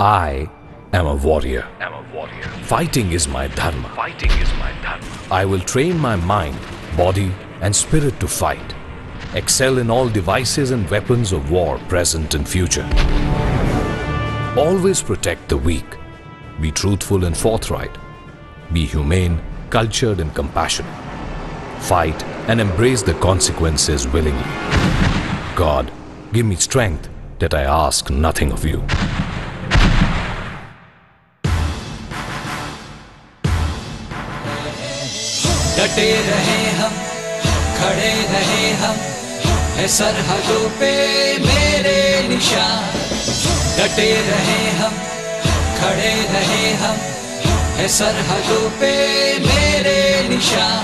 I am a warrior. am a warrior. Fighting is my dharma. Fighting is my dharma. I will train my mind, body, and spirit to fight. Excel in all devices and weapons of war, present and future. Always protect the weak. Be truthful and forthright. Be humane, cultured, and compassionate. Fight and embrace the consequences willingly. God, give me strength that I ask nothing of you. डटे रहे हम, खड़े रहे हम, है सरहदों पे मेरे निशान। डटे रहे हम, खड़े रहे हम, है सरहदों पे मेरे निशान।